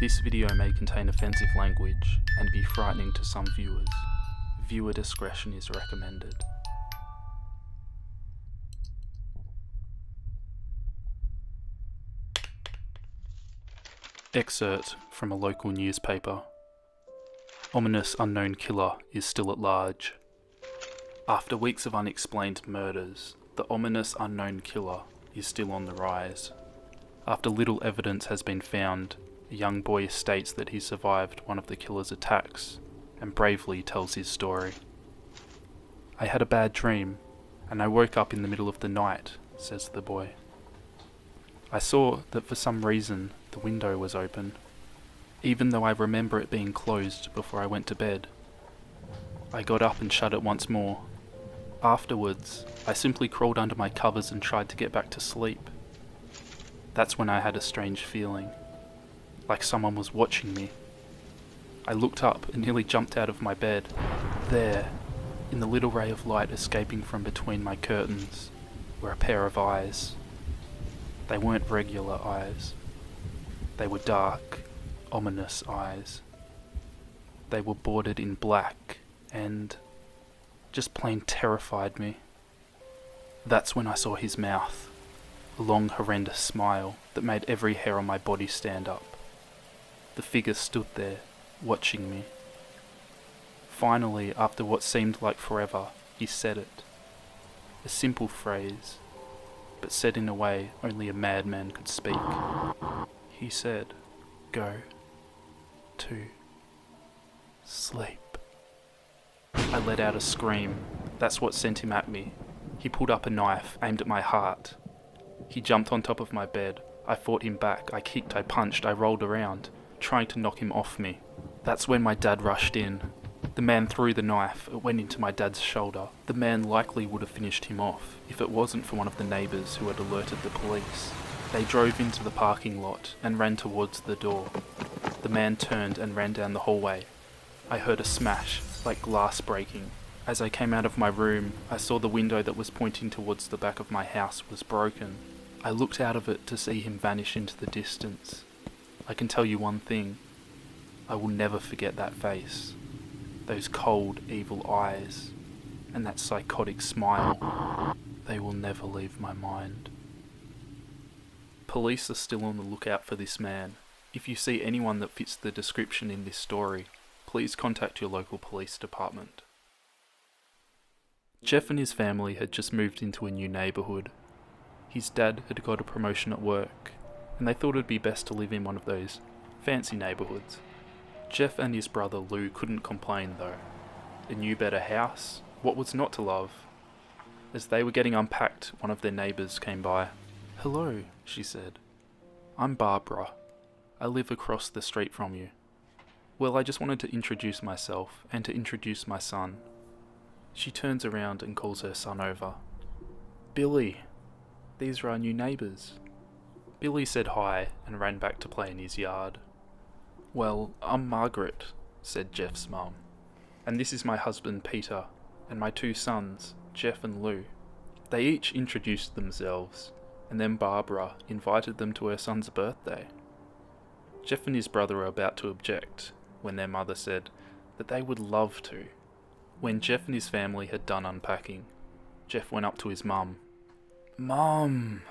This video may contain offensive language and be frightening to some viewers. Viewer discretion is recommended. Excerpt from a local newspaper. Ominous unknown killer is still at large. After weeks of unexplained murders, the ominous unknown killer is still on the rise. After little evidence has been found, a young boy states that he survived one of the killer's attacks and bravely tells his story. I had a bad dream, and I woke up in the middle of the night, says the boy. I saw that for some reason the window was open, even though I remember it being closed before I went to bed. I got up and shut it once more. Afterwards, I simply crawled under my covers and tried to get back to sleep. That's when I had a strange feeling, like someone was watching me. I looked up and nearly jumped out of my bed. There, in the little ray of light escaping from between my curtains, were a pair of eyes. They weren't regular eyes. They were dark, ominous eyes. They were bordered in black and just plain terrified me. That's when I saw his mouth, a long horrendous smile that made every hair on my body stand up. The figure stood there, watching me. Finally, after what seemed like forever, he said it. A simple phrase, but said in a way only a madman could speak. He said, Go to sleep. I let out a scream. That's what sent him at me. He pulled up a knife, aimed at my heart. He jumped on top of my bed. I fought him back. I kicked, I punched, I rolled around, trying to knock him off me. That's when my dad rushed in. The man threw the knife. It went into my dad's shoulder. The man likely would have finished him off if it wasn't for one of the neighbours who had alerted the police. They drove into the parking lot and ran towards the door. The man turned and ran down the hallway. I heard a smash, like glass breaking. As I came out of my room, I saw the window that was pointing towards the back of my house was broken. I looked out of it to see him vanish into the distance. I can tell you one thing. I will never forget that face. Those cold, evil eyes. And that psychotic smile. They will never leave my mind. Police are still on the lookout for this man. If you see anyone that fits the description in this story, please contact your local police department. Jeff and his family had just moved into a new neighbourhood. His dad had got a promotion at work, and they thought it'd be best to live in one of those fancy neighbourhoods. Jeff and his brother Lou couldn't complain though. A new better house, what was not to love? As they were getting unpacked, one of their neighbours came by. Hello, she said. I'm Barbara. I live across the street from you. Well, I just wanted to introduce myself and to introduce my son. She turns around and calls her son over. Billy, these are our new neighbours. Billy said hi and ran back to play in his yard. Well, I'm Margaret, said Jeff's mum. And this is my husband Peter, and my two sons, Jeff and Lou. They each introduced themselves, and then Barbara invited them to her son's birthday. Jeff and his brother were about to object when their mother said that they would love to. When Jeff and his family had done unpacking, Jeff went up to his mum. Mum,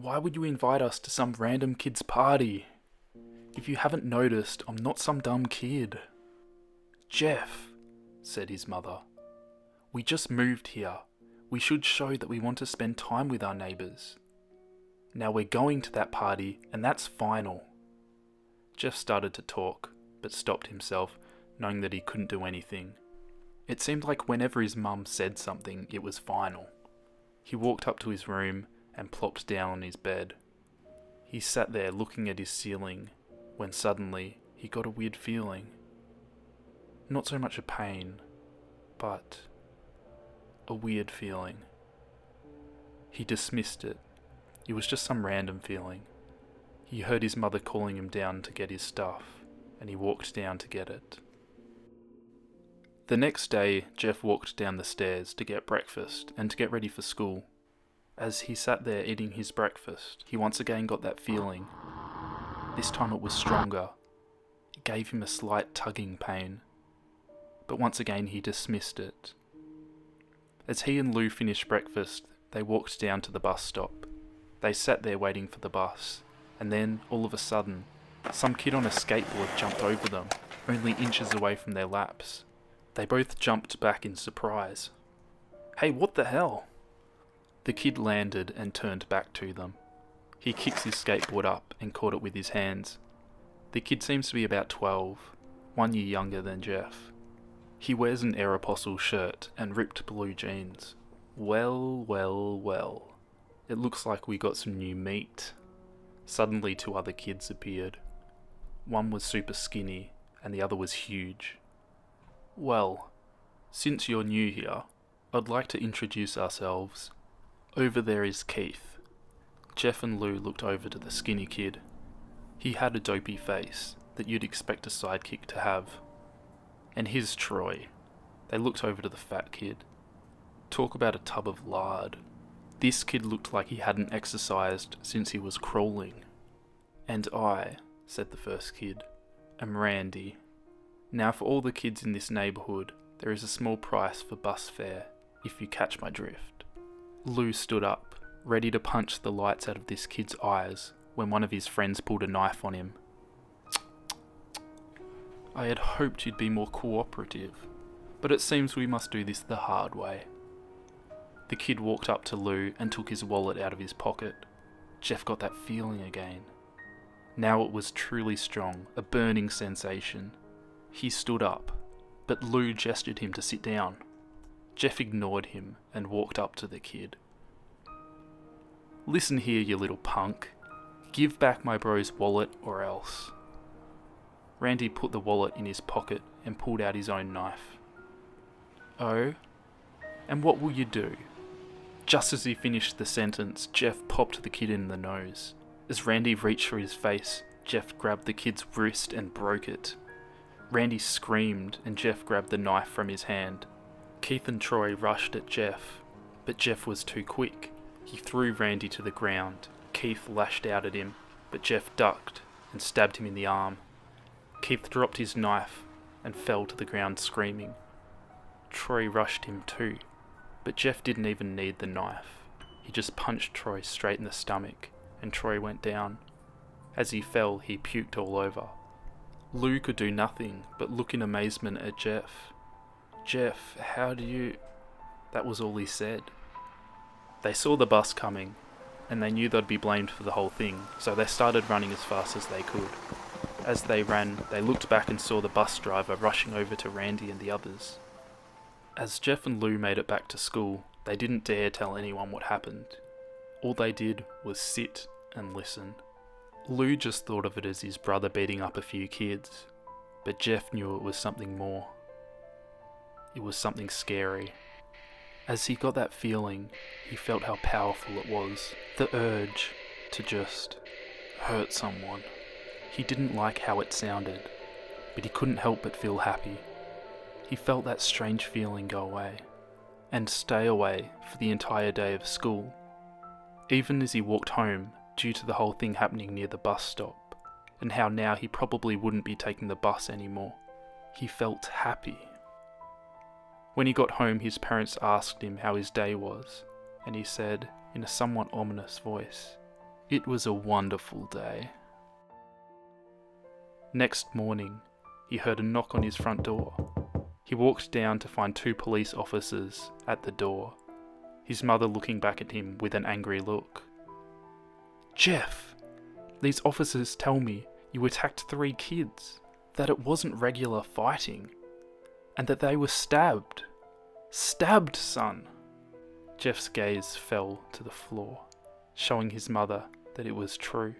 why would you invite us to some random kid's party? If you haven't noticed, I'm not some dumb kid. Jeff, said his mother, we just moved here. We should show that we want to spend time with our neighbours. Now we're going to that party, and that's final. Jeff started to talk, but stopped himself, knowing that he couldn't do anything. It seemed like whenever his mum said something, it was final. He walked up to his room and plopped down on his bed. He sat there looking at his ceiling when suddenly he got a weird feeling. Not so much a pain, but a weird feeling. He dismissed it. It was just some random feeling. He heard his mother calling him down to get his stuff, and he walked down to get it. The next day, Jeff walked down the stairs to get breakfast and to get ready for school. As he sat there eating his breakfast, he once again got that feeling. This time it was stronger. It gave him a slight tugging pain. But once again he dismissed it. As he and Lou finished breakfast, they walked down to the bus stop. They sat there waiting for the bus, and then, all of a sudden, some kid on a skateboard jumped over them, only inches away from their laps. They both jumped back in surprise. Hey, what the hell? The kid landed and turned back to them. He kicks his skateboard up and caught it with his hands. The kid seems to be about 12, one year younger than Jeff. He wears an Aeropostale shirt and ripped blue jeans. Well, well, well. It looks like we got some new meat. Suddenly, two other kids appeared. One was super skinny, and the other was huge. Well, since you're new here, I'd like to introduce ourselves. Over there is Keith. Jeff and Lou looked over to the skinny kid. He had a dopey face that you'd expect a sidekick to have. And here's Troy. They looked over to the fat kid. Talk about a tub of lard. This kid looked like he hadn't exercised since he was crawling. And I, said the first kid, am Randy. Now, for all the kids in this neighbourhood, there is a small price for bus fare, if you catch my drift. Lou stood up, ready to punch the lights out of this kid's eyes when one of his friends pulled a knife on him. I had hoped you'd be more cooperative, but it seems we must do this the hard way. The kid walked up to Lou and took his wallet out of his pocket. Jeff got that feeling again. Now it was truly strong, a burning sensation. He stood up, but Lou gestured him to sit down. Jeff ignored him and walked up to the kid. Listen here, you little punk. Give back my bro's wallet or else. Randy put the wallet in his pocket and pulled out his own knife. Oh? And what will you do? Just as he finished the sentence, Jeff popped the kid in the nose. As Randy reached for his face, Jeff grabbed the kid's wrist and broke it. Randy screamed and Jeff grabbed the knife from his hand. Keith and Troy rushed at Jeff, but Jeff was too quick. He threw Randy to the ground. Keith lashed out at him, but Jeff ducked and stabbed him in the arm. Keith dropped his knife and fell to the ground screaming. Troy rushed him too, but Jeff didn't even need the knife. He just punched Troy straight in the stomach, and Troy went down. As he fell, he puked all over. Lou could do nothing but look in amazement at Jeff. Jeff, how do you. That was all he said. They saw the bus coming, and they knew they'd be blamed for the whole thing, so they started running as fast as they could. As they ran, they looked back and saw the bus driver rushing over to Randy and the others. As Jeff and Lou made it back to school, they didn't dare tell anyone what happened. All they did was sit and listen. Lou just thought of it as his brother beating up a few kids, but Jeff knew it was something more. It was something scary. As he got that feeling, he felt how powerful it was the urge to just hurt someone. He didn't like how it sounded, but he couldn't help but feel happy. He felt that strange feeling go away, and stay away for the entire day of school. Even as he walked home, due to the whole thing happening near the bus stop, and how now he probably wouldn't be taking the bus anymore, he felt happy. When he got home, his parents asked him how his day was, and he said, in a somewhat ominous voice, It was a wonderful day. Next morning, he heard a knock on his front door. He walked down to find two police officers at the door, his mother looking back at him with an angry look. Jeff, these officers tell me you attacked three kids, that it wasn't regular fighting, and that they were stabbed. Stabbed, son! Jeff's gaze fell to the floor, showing his mother that it was true.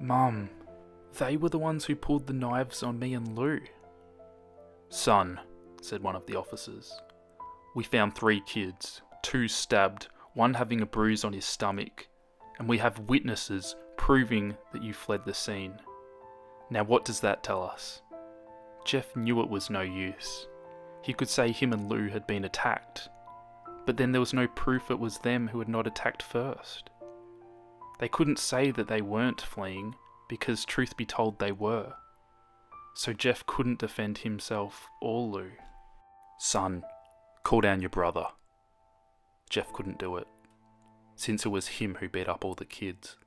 Mum, they were the ones who pulled the knives on me and Lou. Son, said one of the officers, we found three kids, two stabbed, one having a bruise on his stomach, and we have witnesses proving that you fled the scene. Now, what does that tell us? Jeff knew it was no use. He could say him and Lou had been attacked, but then there was no proof it was them who had not attacked first. They couldn't say that they weren't fleeing because, truth be told, they were. So Jeff couldn't defend himself or Lou. Son, call down your brother. Jeff couldn't do it, since it was him who beat up all the kids.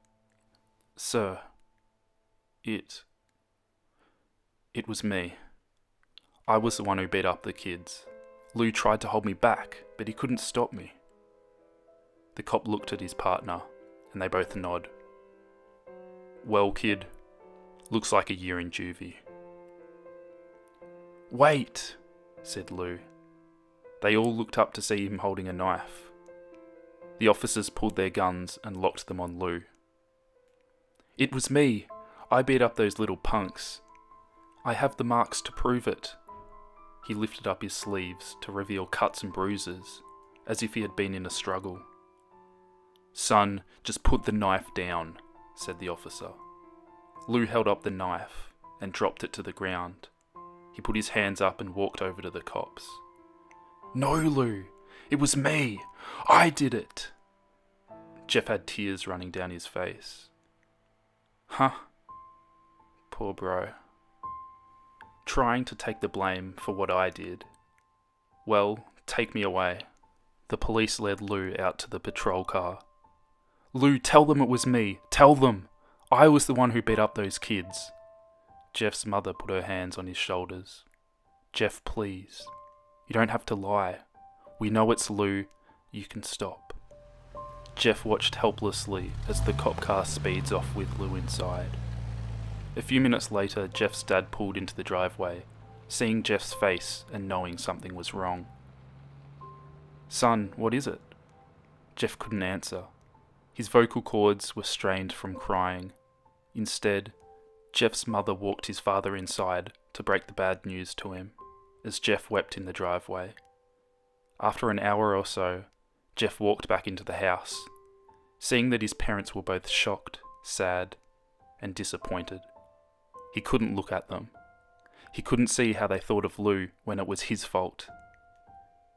Sir, it. It was me. I was the one who beat up the kids. Lou tried to hold me back, but he couldn't stop me. The cop looked at his partner, and they both nod. Well, kid, looks like a year in juvie. Wait, said Lou. They all looked up to see him holding a knife. The officers pulled their guns and locked them on Lou. It was me. I beat up those little punks. I have the marks to prove it. He lifted up his sleeves to reveal cuts and bruises, as if he had been in a struggle. Son, just put the knife down, said the officer. Lou held up the knife and dropped it to the ground. He put his hands up and walked over to the cops. No, Lou, it was me. I did it. Jeff had tears running down his face. Huh? Poor bro. Trying to take the blame for what I did. Well, take me away. The police led Lou out to the patrol car. Lou, tell them it was me. Tell them. I was the one who beat up those kids. Jeff's mother put her hands on his shoulders. Jeff, please. You don't have to lie. We know it's Lou. You can stop. Jeff watched helplessly as the cop car speeds off with Lou inside. A few minutes later, Jeff's dad pulled into the driveway, seeing Jeff's face and knowing something was wrong. Son, what is it? Jeff couldn't answer. His vocal cords were strained from crying. Instead, Jeff's mother walked his father inside to break the bad news to him, as Jeff wept in the driveway. After an hour or so, Jeff walked back into the house, seeing that his parents were both shocked, sad, and disappointed. He couldn't look at them. He couldn't see how they thought of Lou when it was his fault.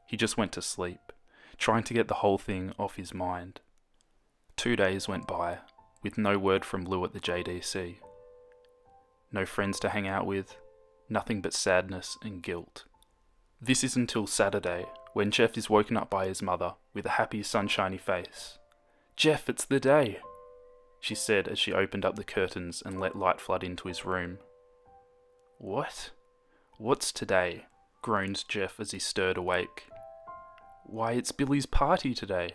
He just went to sleep, trying to get the whole thing off his mind. Two days went by, with no word from Lou at the JDC. No friends to hang out with, nothing but sadness and guilt. This is until Saturday, when Jeff is woken up by his mother with a happy, sunshiny face. Jeff, it's the day, she said as she opened up the curtains and let light flood into his room. What? What's today? groaned Jeff as he stirred awake. Why, it's Billy's party today.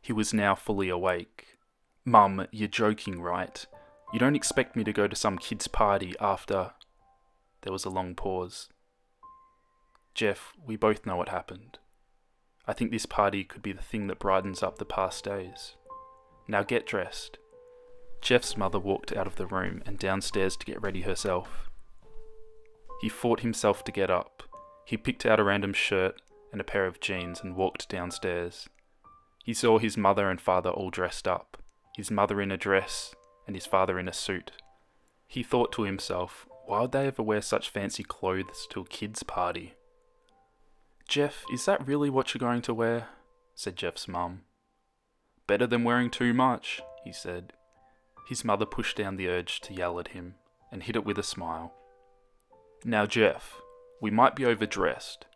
He was now fully awake. Mum, you're joking, right? You don't expect me to go to some kid's party after. There was a long pause. Jeff, we both know what happened. I think this party could be the thing that brightens up the past days. Now get dressed. Jeff's mother walked out of the room and downstairs to get ready herself. He fought himself to get up. He picked out a random shirt and a pair of jeans and walked downstairs. He saw his mother and father all dressed up, his mother in a dress and his father in a suit. He thought to himself, why would they ever wear such fancy clothes to a kid's party? Jeff, is that really what you're going to wear? said Jeff's mum. Better than wearing too much, he said. His mother pushed down the urge to yell at him and hid it with a smile. Now, Jeff, we might be overdressed,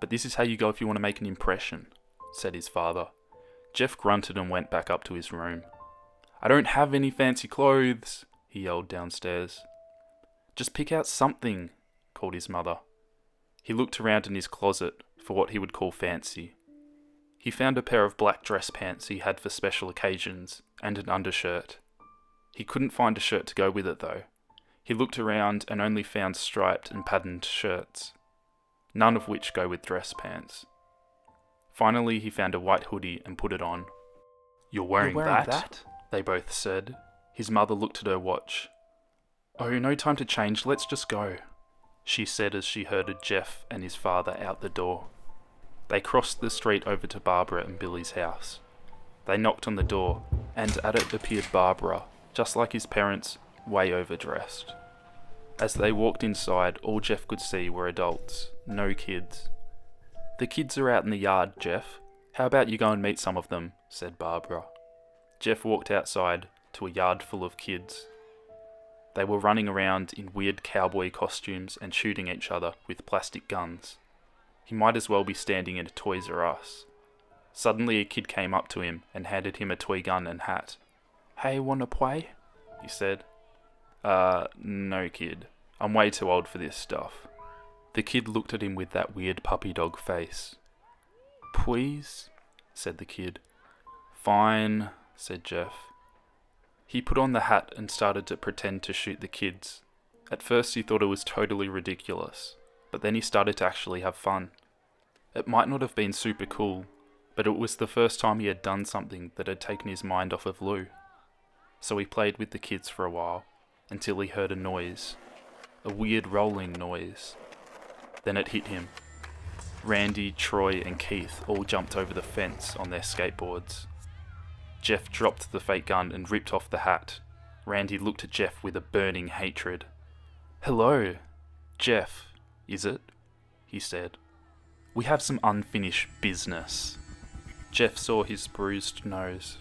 but this is how you go if you want to make an impression, said his father. Jeff grunted and went back up to his room. I don't have any fancy clothes, he yelled downstairs. Just pick out something, called his mother. He looked around in his closet for what he would call fancy. He found a pair of black dress pants he had for special occasions and an undershirt. He couldn't find a shirt to go with it though. He looked around and only found striped and patterned shirts, none of which go with dress pants. Finally, he found a white hoodie and put it on. You're wearing, You're wearing that? that? They both said. His mother looked at her watch. Oh, no time to change, let's just go, she said as she herded Jeff and his father out the door. They crossed the street over to Barbara and Billy's house. They knocked on the door, and at it appeared Barbara, just like his parents, way overdressed. As they walked inside, all Jeff could see were adults, no kids. The kids are out in the yard, Jeff. How about you go and meet some of them? said Barbara. Jeff walked outside to a yard full of kids. They were running around in weird cowboy costumes and shooting each other with plastic guns. He might as well be standing in a Toys R Us. Suddenly, a kid came up to him and handed him a toy gun and hat. Hey, wanna play? he said. Uh, no, kid. I'm way too old for this stuff. The kid looked at him with that weird puppy dog face. Please? said the kid. Fine, said Jeff. He put on the hat and started to pretend to shoot the kids. At first, he thought it was totally ridiculous, but then he started to actually have fun. It might not have been super cool, but it was the first time he had done something that had taken his mind off of Lou. So he played with the kids for a while, until he heard a noise. A weird rolling noise. Then it hit him. Randy, Troy, and Keith all jumped over the fence on their skateboards. Jeff dropped the fake gun and ripped off the hat. Randy looked at Jeff with a burning hatred. Hello, Jeff, is it? he said. We have some unfinished business. Jeff saw his bruised nose.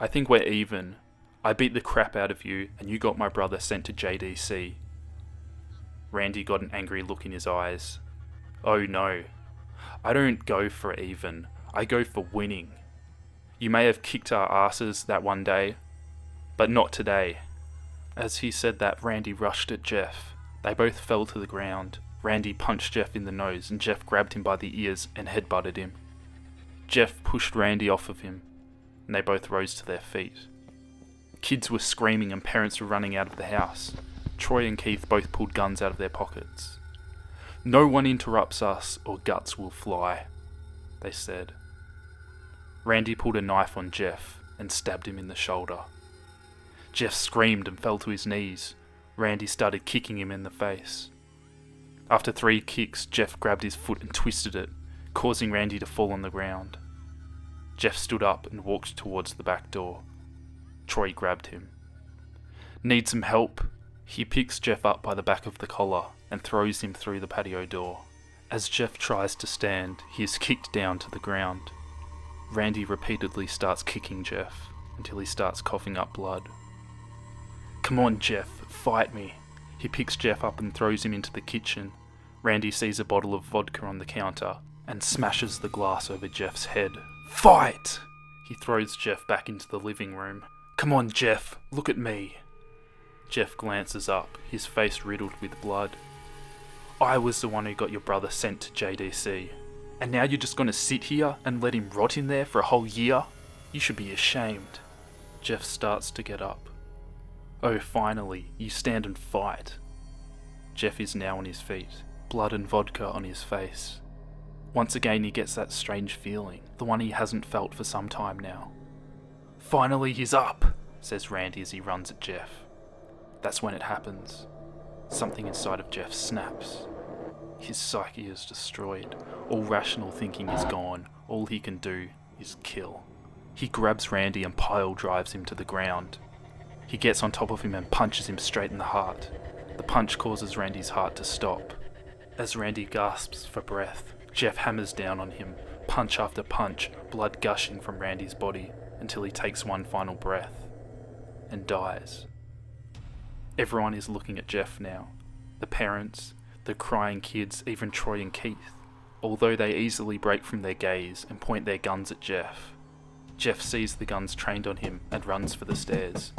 I think we're even. I beat the crap out of you, and you got my brother sent to JDC. Randy got an angry look in his eyes. Oh no. I don't go for even. I go for winning. You may have kicked our asses that one day, but not today. As he said that, Randy rushed at Jeff. They both fell to the ground. Randy punched Jeff in the nose, and Jeff grabbed him by the ears and headbutted him. Jeff pushed Randy off of him, and they both rose to their feet. Kids were screaming and parents were running out of the house. Troy and Keith both pulled guns out of their pockets. No one interrupts us or guts will fly, they said. Randy pulled a knife on Jeff and stabbed him in the shoulder. Jeff screamed and fell to his knees. Randy started kicking him in the face. After three kicks, Jeff grabbed his foot and twisted it, causing Randy to fall on the ground. Jeff stood up and walked towards the back door. Troy grabbed him. Need some help? He picks Jeff up by the back of the collar and throws him through the patio door. As Jeff tries to stand, he is kicked down to the ground. Randy repeatedly starts kicking Jeff until he starts coughing up blood. Come on, Jeff, fight me. He picks Jeff up and throws him into the kitchen. Randy sees a bottle of vodka on the counter and smashes the glass over Jeff's head. Fight! He throws Jeff back into the living room. Come on, Jeff, look at me. Jeff glances up, his face riddled with blood. I was the one who got your brother sent to JDC. And now you're just gonna sit here and let him rot in there for a whole year? You should be ashamed. Jeff starts to get up. Oh, finally, you stand and fight. Jeff is now on his feet, blood and vodka on his face. Once again, he gets that strange feeling, the one he hasn't felt for some time now. Finally, he's up, says Randy as he runs at Jeff. That's when it happens. Something inside of Jeff snaps. His psyche is destroyed. All rational thinking is gone. All he can do is kill. He grabs Randy and pile drives him to the ground. He gets on top of him and punches him straight in the heart. The punch causes Randy's heart to stop. As Randy gasps for breath, Jeff hammers down on him, punch after punch, blood gushing from Randy's body until he takes one final breath and dies. Everyone is looking at Jeff now. The parents, the crying kids, even Troy and Keith, although they easily break from their gaze and point their guns at Jeff. Jeff sees the guns trained on him and runs for the stairs.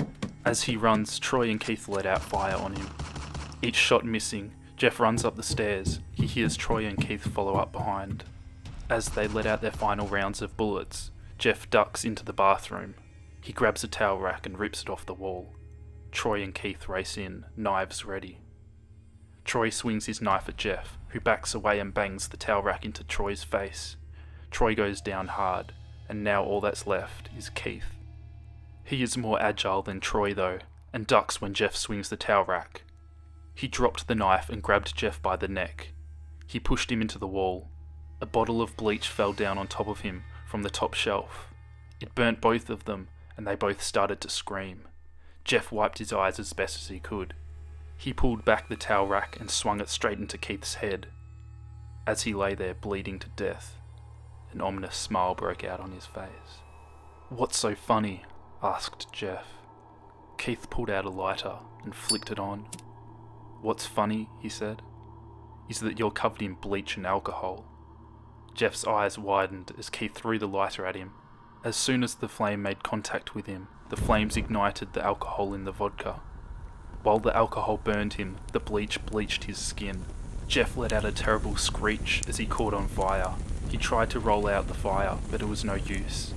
As he runs, Troy and Keith let out fire on him. Each shot missing, Jeff runs up the stairs. He hears Troy and Keith follow up behind. As they let out their final rounds of bullets, Jeff ducks into the bathroom. He grabs a towel rack and rips it off the wall. Troy and Keith race in, knives ready. Troy swings his knife at Jeff, who backs away and bangs the towel rack into Troy's face. Troy goes down hard, and now all that's left is Keith. He is more agile than Troy, though, and ducks when Jeff swings the towel rack. He dropped the knife and grabbed Jeff by the neck. He pushed him into the wall. A bottle of bleach fell down on top of him from the top shelf. It burnt both of them, and they both started to scream. Jeff wiped his eyes as best as he could. He pulled back the towel rack and swung it straight into Keith's head. As he lay there bleeding to death, an ominous smile broke out on his face. What's so funny? asked Jeff. Keith pulled out a lighter and flicked it on. What's funny, he said, is that you're covered in bleach and alcohol. Jeff's eyes widened as Keith threw the lighter at him. As soon as the flame made contact with him, the flames ignited the alcohol in the vodka. While the alcohol burned him, the bleach bleached his skin. Jeff let out a terrible screech as he caught on fire. He tried to roll out the fire, but it was no use.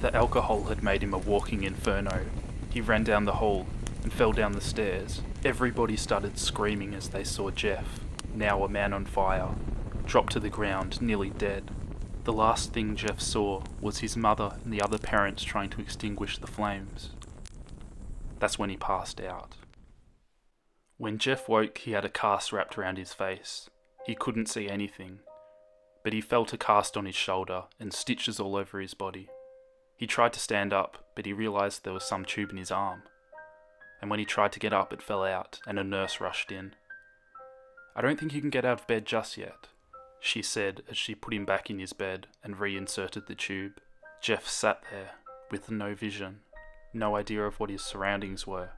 The alcohol had made him a walking inferno. He ran down the hall and fell down the stairs. Everybody started screaming as they saw Jeff, now a man on fire, drop to the ground, nearly dead. The last thing Jeff saw was his mother and the other parents trying to extinguish the flames. That's when he passed out. When Jeff woke, he had a cast wrapped around his face. He couldn't see anything, but he felt a cast on his shoulder and stitches all over his body. He tried to stand up, but he realised there was some tube in his arm. And when he tried to get up, it fell out, and a nurse rushed in. I don't think you can get out of bed just yet, she said as she put him back in his bed and reinserted the tube. Jeff sat there, with no vision, no idea of what his surroundings were.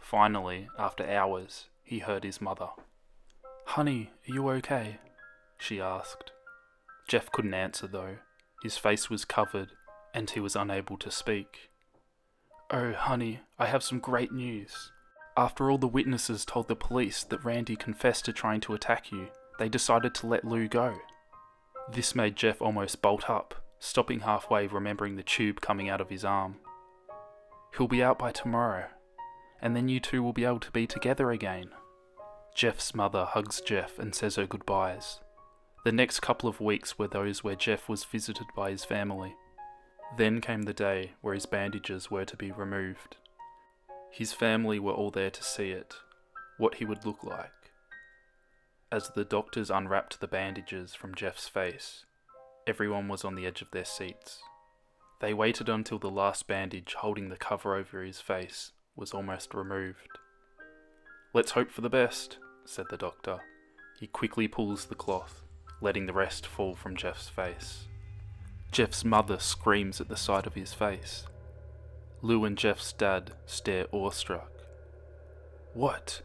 Finally, after hours, he heard his mother. Honey, are you okay? she asked. Jeff couldn't answer though. His face was covered, and he was unable to speak. Oh, honey, I have some great news. After all the witnesses told the police that Randy confessed to trying to attack you, they decided to let Lou go. This made Jeff almost bolt up, stopping halfway, remembering the tube coming out of his arm. He'll be out by tomorrow, and then you two will be able to be together again. Jeff's mother hugs Jeff and says her goodbyes. The next couple of weeks were those where Jeff was visited by his family. Then came the day where his bandages were to be removed. His family were all there to see it, what he would look like. As the doctors unwrapped the bandages from Jeff's face, everyone was on the edge of their seats. They waited until the last bandage holding the cover over his face was almost removed. Let's hope for the best, said the doctor. He quickly pulls the cloth, letting the rest fall from Jeff's face. Jeff's mother screams at the sight of his face. Lou and Jeff's dad stare awestruck. What?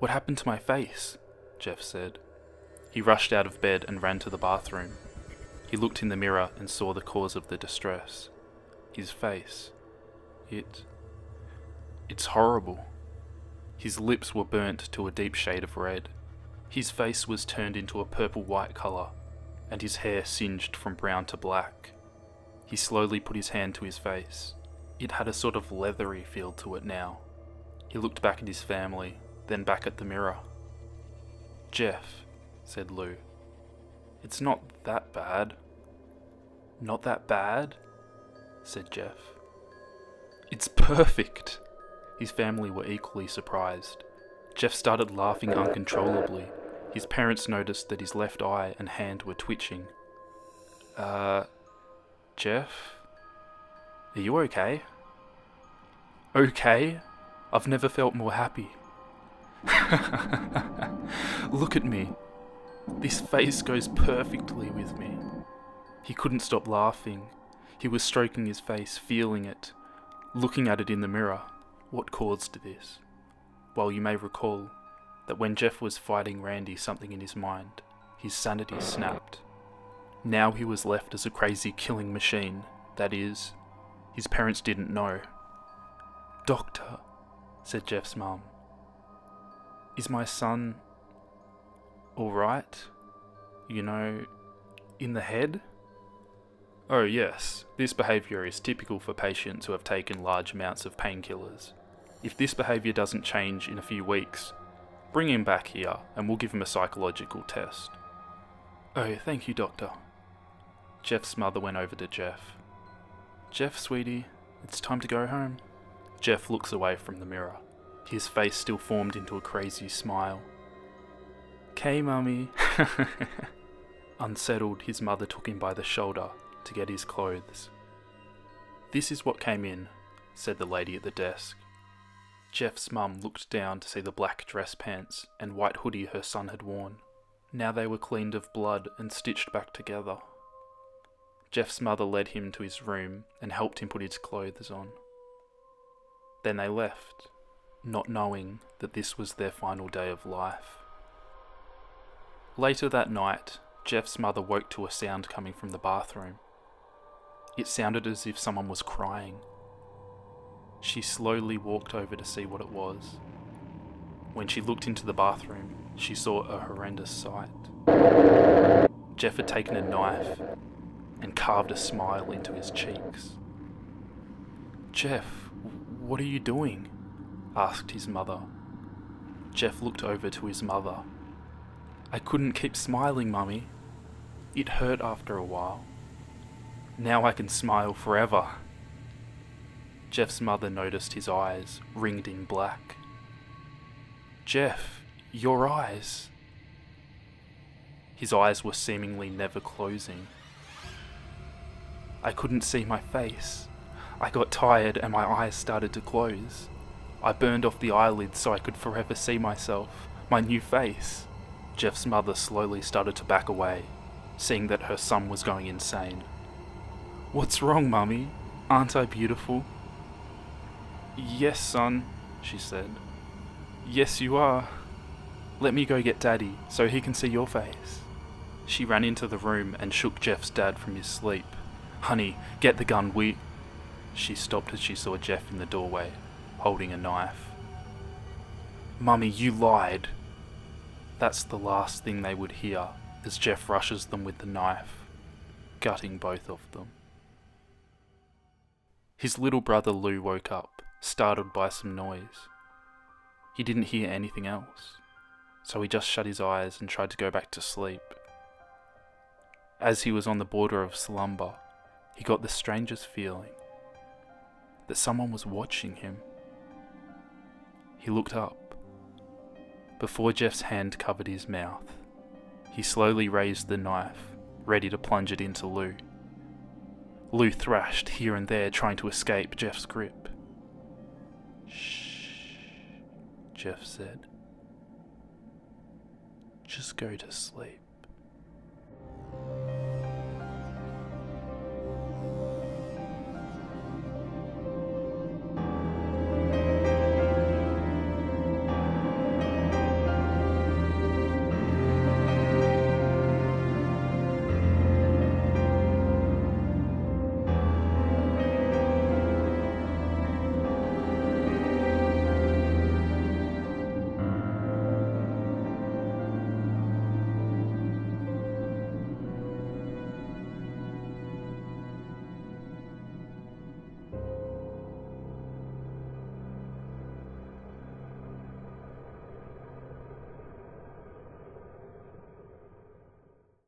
What happened to my face? Jeff said. He rushed out of bed and ran to the bathroom. He looked in the mirror and saw the cause of the distress. His face. It. It's horrible. His lips were burnt to a deep shade of red. His face was turned into a purple white colour, and his hair singed from brown to black. He slowly put his hand to his face. It had a sort of leathery feel to it now. He looked back at his family, then back at the mirror. Jeff, said Lou. It's not that bad. Not that bad? said Jeff. It's perfect! His family were equally surprised. Jeff started laughing uncontrollably. His parents noticed that his left eye and hand were twitching. Uh, Jeff? Are you okay? Okay? I've never felt more happy. Look at me. This face goes perfectly with me. He couldn't stop laughing. He was stroking his face, feeling it, looking at it in the mirror. What caused this? Well, you may recall that when Jeff was fighting Randy, something in his mind, his sanity snapped. Now he was left as a crazy killing machine. That is, his parents didn't know. Doctor, said Jeff's mum, is my son alright? You know, in the head? Oh, yes, this behaviour is typical for patients who have taken large amounts of painkillers. If this behaviour doesn't change in a few weeks, bring him back here and we'll give him a psychological test. Oh, thank you, Doctor. Jeff's mother went over to Jeff. Jeff, sweetie, it's time to go home. Jeff looks away from the mirror, his face still formed into a crazy smile. K, mummy. Unsettled, his mother took him by the shoulder to get his clothes. This is what came in, said the lady at the desk. Jeff's mum looked down to see the black dress pants and white hoodie her son had worn. Now they were cleaned of blood and stitched back together. Jeff's mother led him to his room and helped him put his clothes on. Then they left, not knowing that this was their final day of life. Later that night, Jeff's mother woke to a sound coming from the bathroom. It sounded as if someone was crying. She slowly walked over to see what it was. When she looked into the bathroom, she saw a horrendous sight. Jeff had taken a knife and carved a smile into his cheeks. Jeff, what are you doing? Asked his mother. Jeff looked over to his mother. I couldn't keep smiling, Mummy. It hurt after a while. Now I can smile forever. Jeff's mother noticed his eyes ringed in black. Jeff, your eyes. His eyes were seemingly never closing. I couldn't see my face. I got tired and my eyes started to close. I burned off the eyelids so I could forever see myself, my new face. Jeff's mother slowly started to back away, seeing that her son was going insane. What's wrong, Mummy? Aren't I beautiful? Yes, son, she said. Yes, you are. Let me go get Daddy so he can see your face. She ran into the room and shook Jeff's dad from his sleep. Honey, get the gun, we. She stopped as she saw Jeff in the doorway, holding a knife. Mummy, you lied. That's the last thing they would hear as Jeff rushes them with the knife, gutting both of them. His little brother Lou woke up, startled by some noise. He didn't hear anything else, so he just shut his eyes and tried to go back to sleep. As he was on the border of slumber, he got the strangest feeling that someone was watching him. He looked up. Before Jeff's hand covered his mouth, he slowly raised the knife, ready to plunge it into Lou. Lou thrashed here and there, trying to escape Jeff's grip. Shh, Jeff said. Just go to sleep.